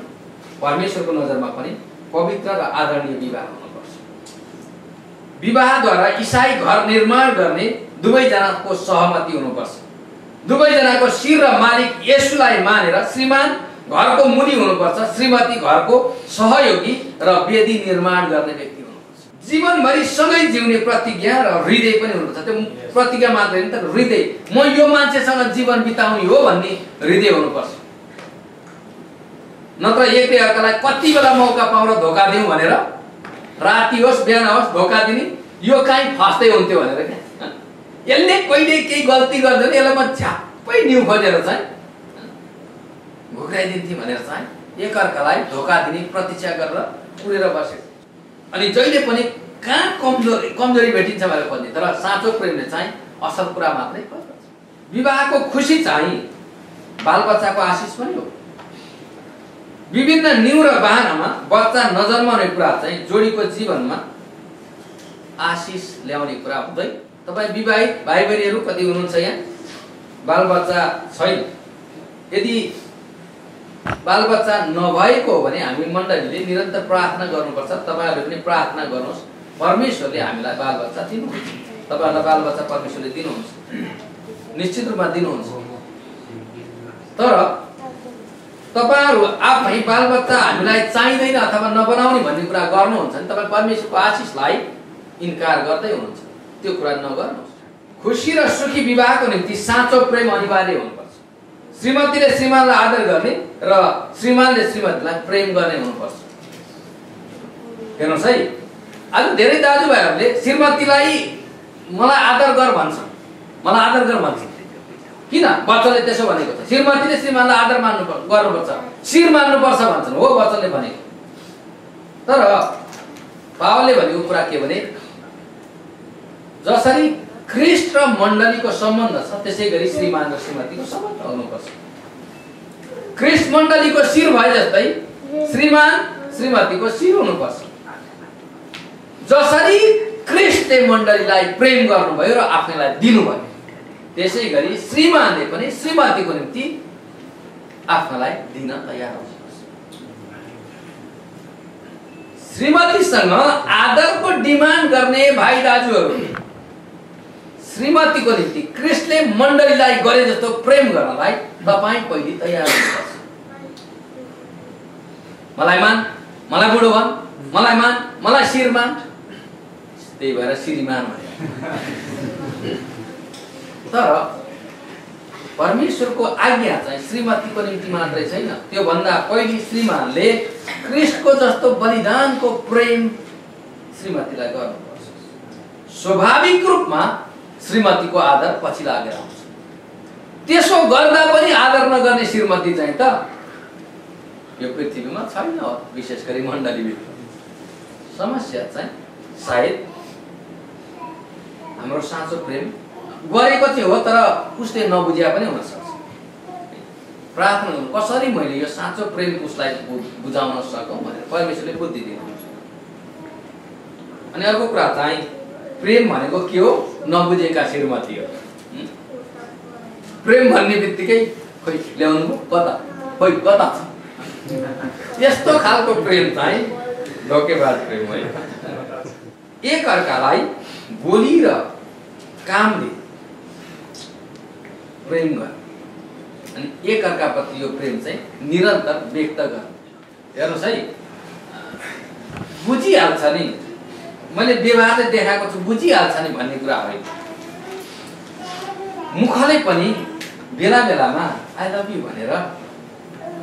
परमेश्वरको नजरमा पनि पवित्र र आदरणीय विवाह हुनुपर्छ। विवाहद्वारा इसाई घर निर्माण गर्ने दुवैजनाको सहमति हुनुपर्छ। दुवैजनाको शिर र मालिक यसुलाई मानेर श्रीमान घरको मुनि हुनुपर्छ। श्रीमती घरको सहयोगी र वेदी निर्माण गर्ने व्यक्ति जीवनभरि सँगै जिउने प्रतिज्ञा र हृदय पनि हुनुपर्छ। त्यो प्रतिज्ञा मात्र होइन तर हृदय। म यो मान्छेसँग जीवन बिताउने हो भन्ने हृदय हुनुपर्छ। नत्र एकले अर्कालाई कति बेला मौका पाउन धोका दिउँ भनेर राति होस् बिहान होस् धोका दिने यो काहीँ फस्दै हुन्थ्यो भनेर क्या? यसले कहिले केही गल्ती गर्दैन यसलाई म झ्याप्पै न्यु खोजेर चाहिँ घुक्राइदिन्थेँ भनेर चाहिँ एकअर्कालाई धोका दिने प्रतीक्षा गरेर उडेर बसेको। अनि जहिले पनि कहाँ कमजोरी कमजोरी भेटिन्छ भनेर खोज्ने तर साँचो प्रेमले चाहिँ असल कुरा मात्रै खोज्दछ विवाहको खुसी चाहिँ बालबच्चाको आशिष पनि हो। विभिन्न न्यु र बाहनामा बच्चा नजन्माउने कुरा चाहिँ जोडीको जीवनमा आशिष ल्याउने कुरा हुँदै तपाईँ विवाहित भाइ बहिनीहरू कति हुनुहुन्छ यहाँ? बालबच्चा छैन। यदि बालबच्चा नभएको हो भने हामी मण्डलीले निरन्तर प्रार्थना गर्नुपर्छ। तपाईँहरूले पनि प्रार्थना गर्नुहोस्। परमेश्वरले हामीलाई बालबच्चा दिनुहुन्छ। तपाईँहरूलाई बालबच्चा परमेश्वरले दिनुहुन्छ। निश्चित रूपमा दिनुहुन्छ। तर तपाईँहरू आफै बालबच्चा हामीलाई चाहिँदैन अथवा नबनाउने भन्ने कुरा गर्नुहुन्छ भने तपाईँ परमेश्वरको आशिषलाई इन्कार गर्दै हुनुहुन्छ। त्यो कुरा नगर्नुहोस्। खुसी र सुखी विवाहको निम्ति साँचो प्रेम अनिवार्य हुनुपर्छ। श्रीमतीले श्रीमानलाई आदर गर्ने र श्रीमानले श्रीमतीलाई प्रेम गर्ने हुनुपर्छ। हेर्नुहोस् है। आज धेरै दाजुभाइहरूले श्रीमतीलाई मलाई आदर गर भन्छ। मलाई आदर गर भन्छ। किन? बच्चाले त्यसो भनेको छ। श्रीमतीले श्रीमानलाई आदर मान्नु पर्छ गर्नुपर्छ। शिर मान्नुपर्छ भन्छन्। हो बच्चाले भनेको। तर बाबाले भनेको कुरा के भने जसरी ख्रिस्ट र मण्डलीको सम्बन्ध छ त्यसै गरी श्रीमान र श्रीमतीको सम्बन्ध हुनुपर्छ ख्रिस्ट मण्डलीको शिर भए जस्तै श्रीमान श्रीमतीको शिर हुनुपर्छ। जसरी ख्रिस्टले मण्डलीलाई प्रेम गर्नुभयो र आफैलाई दिनुभयो त्यसै गरी श्रीमानले पनि श्रीमतीको निम्ति आफ्नालाई दिन तयार हुनुपर्छ। श्रीमतीसँग आदरको डिमान्ड गर्ने भाइ दाजुहरू श्रीमतीको निम्ति कृष्णले मण्डलीलाई गरे जस्तो प्रेम गर्नलाई तपाईँ पहिले तयार हुनुपर्छ। मलाई मान मलाई बुढो भन मलाई मान मलाई शिरमान त्यही भएर श्रीमान भने तर परमेश्वरको आज्ञा चाहिँ श्रीमतीको निम्ति मात्रै छैन। त्योभन्दा पहिले श्रीमानले क्रिस्टको जस्तो बलिदानको प्रेम श्रीमतीलाई गर्नुपर्छ। स्वाभाविक रूपमा श्रीमतीको आदर पछि लागेर आउँछ। त्यसो गर्दा पनि आदर नगर्ने श्रीमती चाहिँ त यो पृथ्वीमा छैन विशेष गरी मण्डलीभित्र। समस्या चाहिँ सायद हाम्रो साँचो प्रेम गरेको चाहिँ हो तर उसले नबुझ्या पनि हुनसक्छ प्रार्थना कसरी मैले यो साँचो प्रेम उसलाई बुझाउन सकौँ भनेर परमेश्वरले बुद्धि दिनुहुन्छ। अनि अर्को कुरा चाहिँ प्रेम भनेको के हो? नबुझेका श्रीमती हो? प्रेम भन्ने बित्तिकै खोइ ल्याउनु कता? खोइ कता? यस्तो खालको प्रेम चाहिँ धोकेबाज प्रेम होइन एक अर्कालाई बोली र कामले प्रेम गर अनि एक अर्काप्रति यो प्रेम चाहिँ निरन्तर व्यक्त गर हेर्नुहोस् है। बुझिहाल्छ नि। मैले व्यवहारले देखाएको छु बुझिहाल्छ नि भन्ने कुरा होइन। मुखले पनि बेला बेलामा आई लभ यु भनेर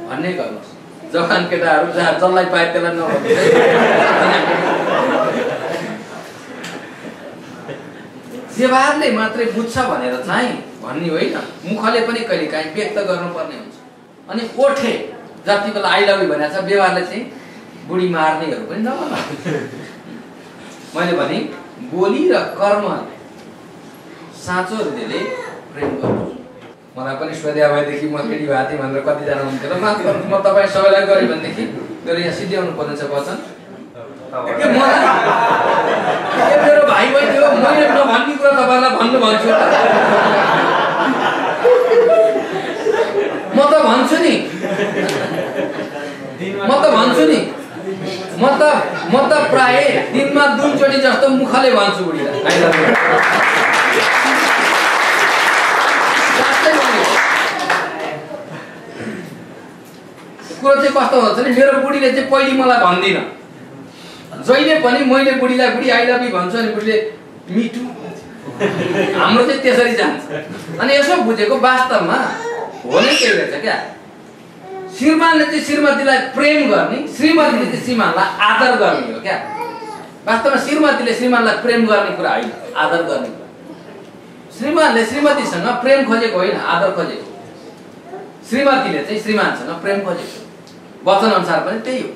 भन्ने गर्नुहोस्। जवान केटाहरू जहाँ जसलाई पाए त्यसलाई व्यवहारले मात्रै बुझ्छ भनेर चाहिँ भन्ने होइन। मुखले पनि कहिले काहीँ व्यक्त गर्नुपर्ने हुन्छ। अनि ओठे जति बेला आई लभ यु भनेको छ व्यवहारले चाहिँ बुढी मार्नेहरू पनि नभन्नु मैले भने बोली र कर्म साँचो हृदयले प्रेम गर्नु मलाई पनि सोध्या भएदेखि म केटी भएको थिएँ भनेर कतिजना हुन्थ्यो र माफ म तपाईँ सबैलाई गरेँ भनेदेखि मेरो यहाँ सिद्ध्याउनु पर्ने छ वचन। मेरो भाइ बहिनी हो मैले नभन्ने कुरा तपाईँलाई भन्नु भन्छु। म त भन्छु नि। म त भन्छु नि। म त म त प्राय दिनमा दुईचोटि जस्तो मुखले भन्छु बुढीलाई। कुरो चाहिँ कस्तो हुन्छ भने मेरो बुढीले चाहिँ पहिले मलाई भन्दिनँ। जहिले पनि मैले बुढीलाई बुढी आई लभ यु भन्छु अनि बुढीले मिठो। हाम्रो चाहिँ त्यसरी जान्छ। अनि यसो बुझेको वास्तवमा हो नै त्यही रहेछ क्या? श्रीमानले चाहिँ श्रीमतीलाई प्रेम गर्ने श्रीमतीले चाहिँ श्रीमानलाई आदर गर्ने हो क्या? वास्तवमा श्रीमतीले श्रीमानलाई प्रेम गर्ने कुरा होइन आदर गर्ने कुरा। श्रीमानले श्रीमतीसँग प्रेम खोजेको होइन आदर खोजेको। श्रीमतीले चाहिँ श्रीमानसँग प्रेम खोजेको वचन अनुसार पनि त्यही हो।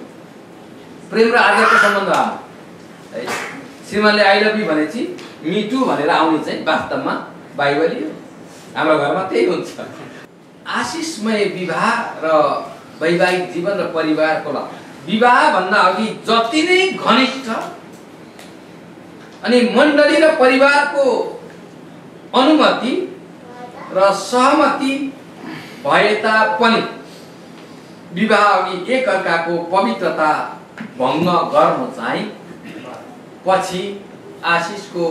प्रेम र आदरको सम्बन्ध हाम्रो। है श्रीमानले आई लभ यु भनेपछि मिटु भनेर आउने चाहिँ वास्तवमा बाइबली हो। हाम्रो घरमा त्यही हुन्छ। आशिषमय विवाह र वैवाहिक जीवन र परिवारको लागि विवाहभन्दा अघि जति नै घनिष्ठ अनि मण्डली र परिवारको अनुमति र सहमति भए तापनि विवाह अघि एक अर्काको पवित्रता भङ्ग गर्नु चाहिँ पछि आशिषको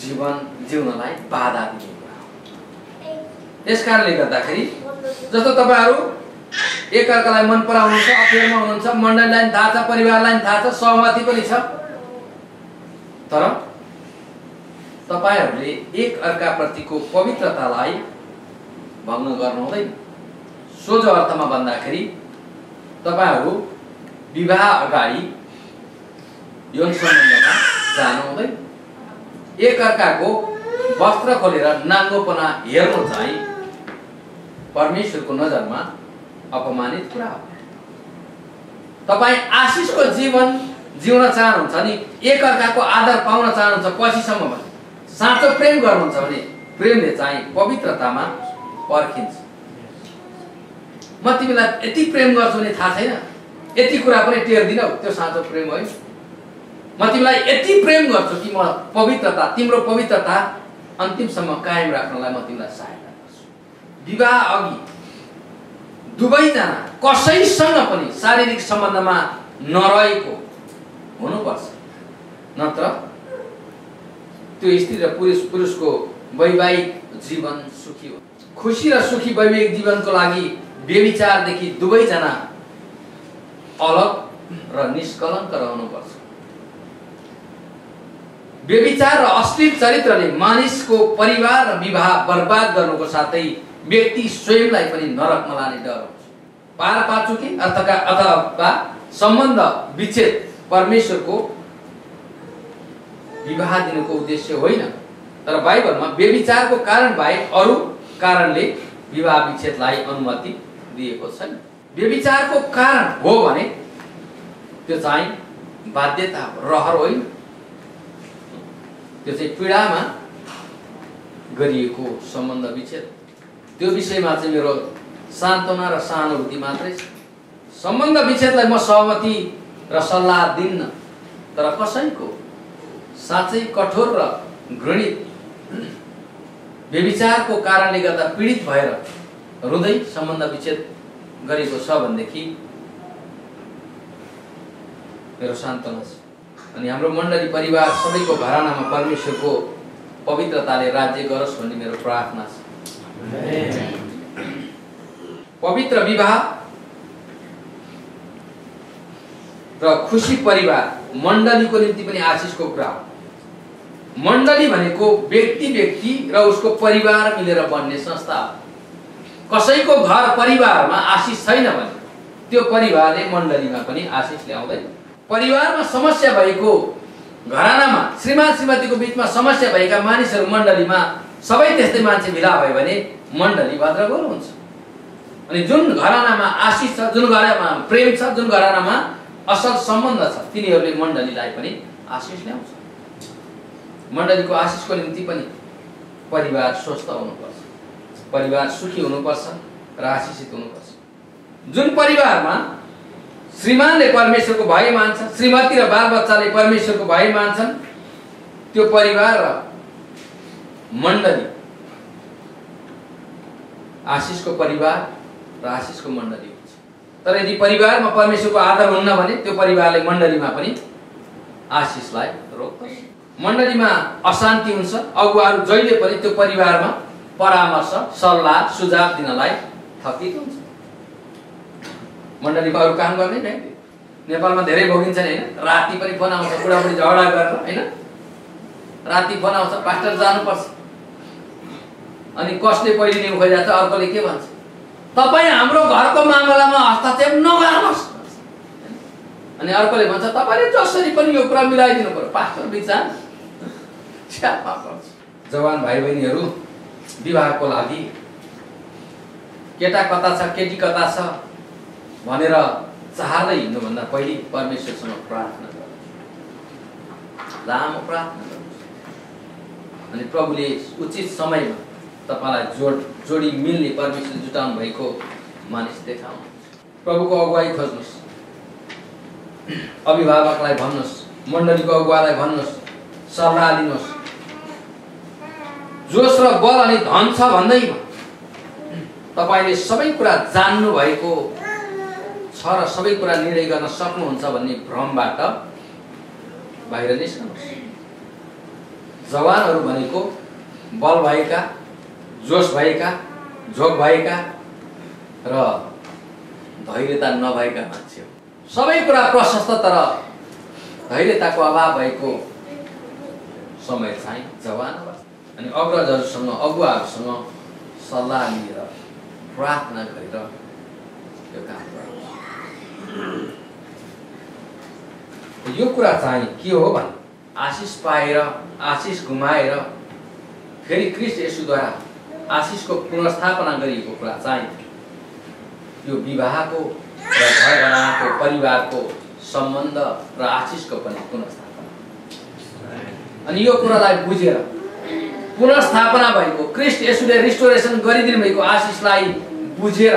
जीवन जिउनलाई बाधा दिने कुरा हो। त्यस कारणले गर्दाखेरि जस्तो तपाईँहरू एकअर्कालाई मन पराउनुहुन्छ अफेयरमा हुनुहुन्छ मण्डलीलाई पनि थाहा छ परिवारलाई पनि थाहा छ सहमति पनि छ। तर तपाईँहरूले एक अर्काप्रतिको पवित्रतालाई भङ्ग गर्नु हुँदैन सोझो अर्थमा भन्दाखेरि तपाईँहरू विवाह अगाडि यौन सम्बन्धमा जानु हुँदैन एक अर्काको वस्त्र खोलेर नाङ्गोपना हेर्नु चाहिँ परमेश्वरको नजरमा अपमानित कुरा हो। तपाईँ आशिषको जीवन जिउन चाहनुहुन्छ अनि एक अर्काको आदर पाउन चाहनुहुन्छ पछिसम्म भने साँचो प्रेम गर्नुहुन्छ भने प्रेमले चाहिँ पवित्रतामा पर्खिन्छ। म तिमीलाई यति प्रेम गर्छु भने थाहा छैन। यति कुरा पनि टेर्दिनौ त्यो साँचो प्रेम होइन। म तिमीलाई यति प्रेम गर्छु कि म पवित्रता तिम्रो पवित्रता अन्तिमसम्म कायम राख्नलाई म तिमीलाई सहायता गर्छु। विवाह अघि दुवैजना कसैसँग पनि शारीरिक सम्बन्धमा नरहेको हुनुपर्छ। नत्र त्यो स्त्री र पुरुष पुरुषको वैवाहिक जीवन सुखी हो। खुसी र सुखी वैवाहिक जीवनको लागि व्यविचारदेखि दुवैजना अलग र निष्कलङ्क रहनुपर्छ। व्यविचार र अश्लील चरित्रले मानिसको परिवार र विवाह बर्बाद गर्नुको साथै व्यक्ति स्वयंलाई पनि नरकमा लाने डर हुन्छ पार पाचुकी अर्थका अथवा सम्बन्ध विच्छेद परमेश्वरको विवाह दिनुको उद्देश्य होइन। तर बाइबलमा व्यविचारको कारण बाहेक अरू कारणले विवाह विच्छेदलाई अनुमति दिएको छैन। व्यविचारको कारण हो भने त्यो चाहिँ बाध्यता रहर होइन। त्यो चाहिँ पीडामा गरिएको सम्बन्ध विच्छेद। त्यो विषयमा चाहिँ मेरो सान्त्वना र सहानुभूति मात्रै छ। सम्बन्ध विच्छेदलाई म सहमति र सल्लाह दिन्न तर कसैको साँच्चै कठोर र घृणित व्यविचारको कारणले गर्दा पीडित भएर रुँदै सम्बन्ध विच्छेद गरेको छ भनेदेखि मेरो सान्त्वना छ। अनि हाम्रो मण्डली परिवार सबैको घरानामा परमेश्वरको पवित्रताले राज्य गरोस् भन्ने मेरो प्रार्थना छ। पवित्र विवाह र खुसी परिवार मण्डलीको निम्ति पनि आशिषको कुरा हो। मण्डली भनेको व्यक्ति व्यक्ति र उसको परिवार मिलेर बन्ने संस्था हो। कसैको घर परिवारमा आशिष छैन भने त्यो परिवारले मण्डलीमा पनि आशिष ल्याउँदैन। परिवारमा समस्या भएको घरानामा श्रीमान श्रीमतीको बिचमा समस्या भएका मानिसहरू मण्डलीमा सबै त्यस्तै मान्छे भेला भयो भने मण्डली भद्रगोल हुन्छ। अनि जुन घरानामा आशिष छ जुन घरानामा प्रेम छ जुन घरानामा असल सम्बन्ध छ तिनीहरूले मण्डलीलाई पनि आशिष ल्याउँछ। मण्डलीको आशिषको निम्ति पनि परिवार स्वस्थ हुनुपर्छ। परिवार सुखी हुनुपर्छ र आशिषित हुनुपर्छ। जुन परिवारमा श्रीमानले परमेश्वरको भय मान्छ श्रीमती र बालबच्चाले परमेश्वरको भय मान्छन् त्यो परिवार र मण्डली। आशिषको परिवार र आशिषको मण्डली हुन्छ। तर यदि परिवारमा परमेश्वरको आदर हुन्न भने त्यो परिवारले मण्डलीमा पनि आशिषलाई रोक्छ। मण्डलीमा अशान्ति हुन्छ अगुवाहरू जहिले पनि त्यो परिवारमा परामर्श सल्लाह सुझाव दिनलाई थपित हुन्छ। मण्डलीमा अरू काम गर्ने नै। नेपालमा धेरै भोगिन्छ नि होइन? राति पनि फोन आउँछ बुढाबुढी झगडा गरेर होइन? राति फोन आउँछ पास्टर जानुपर्छ। अनि कसले पहिले नि खोइरहेको छ अर्कोले के भन्छ? तपाईँ हाम्रो घरको मामलामा हस्तक्षेप नगर्नुहोस्। अनि अर्कोले भन्छ तपाईँले जसरी पनि यो कुरा मिलाइदिनु पर्यो पास्टर विचार जवान भाइ बहिनीहरू विवाहको लागि केटा कता छ केटी कता छ भनेर चाहँदै हिँड्नुभन्दा पहिले परमेश्वरसँग प्रार्थना गर लामो प्रार्थना गर्नुहोस् अनि प्रभुले उचित समयमा तपाईँलाई जोड जोडी मिल्ने परमेश्वर जुटाउनु भएको मानिस देखाउनु प्रभुको अगुवाई खोज्नुहोस्। अभिभावकलाई भन्नुहोस्। मण्डलीको अगुवालाई भन्नुहोस्। सल्लाह लिनुहोस्। जोस र बल अनि धन छ भन्दैमा तपाईँले सबै कुरा जान्नु भएको छ र सबै कुरा निर्णय गर्न सक्नुहुन्छ भन्ने भ्रमबाट बाहिर निस्कनुहोस्। जवानहरू भनेको बल भएका जोस भएका झोक भएका र धैर्यता नभएका मान्छे हो। सबै कुरा प्रशस्त तर धैर्यताको अभाव भएको समय चाहिँ जवान अनि अग्रजहरूसँग अगुवाहरूसँग सल्लाह लिएर प्रार्थना गरेर यो काम गर्नु। यो कुरा चाहिँ के हो भने आशिष पाएर आशिष गुमाएर फेरि क्रिस्ट यसुद्वारा आशिषको पुनर्स्थापना गरिएको कुरा चाहिँ यो विवाहको र घर घराको परिवारको सम्बन्ध र आशिषको पनि पुनर्स्थापना। अनि यो कुरालाई बुझेर पुनर्स्थापना भएको क्रिस्ट यसुले रिस्टोरेसन गरिदिनु भएको आशिषलाई बुझेर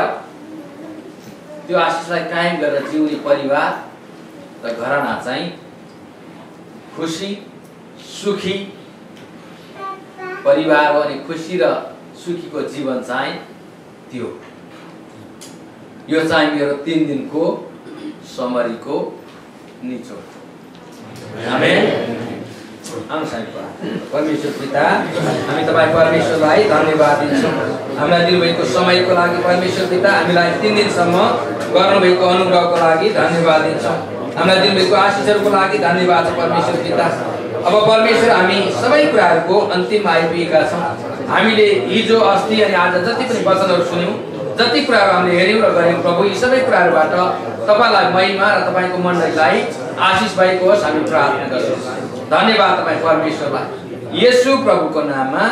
त्यो आशिषलाई कायम गरेर जिउने परिवार र घरना चाहिँ खुसी सुखी परिवार अनि खुसी र सुखीको जीवन चाहिँ त्यो। यो चाहिँ मेरो तिन दिनको समरीको निचोड। परमेश्वर पिता हामी तपाईँ परमेश्वरलाई धन्यवाद दिन्छौँ। हामीलाई दिनुभएको समयको लागि परमेश्वर पिता हामीलाई तिन दिनसम्म गर्नुभएको अनुग्रहको लागि धन्यवाद दिन्छौँ। हामीलाई दिनुभएको आशिषहरूको लागि धन्यवाद परमेश्वर पिता। अब परमेश्वर हामी सबै कुराहरूको अन्तिम आइपुगेका छौँ। हामीले हिजो अस्ति अनि आज जति पनि वचनहरू सुन्यौँ जति कुराहरू हामीले हेऱ्यौँ र गऱ्यौँ प्रभु यी सबै कुराहरूबाट तपाईँलाई महिमा र तपाईँको मण्डलीलाई आशिष भएको होस् हामी प्रार्थना गर्छौँ। धन्यवाद तपाईँ परमेश्वरलाई। यसु प्रभुको नाममा।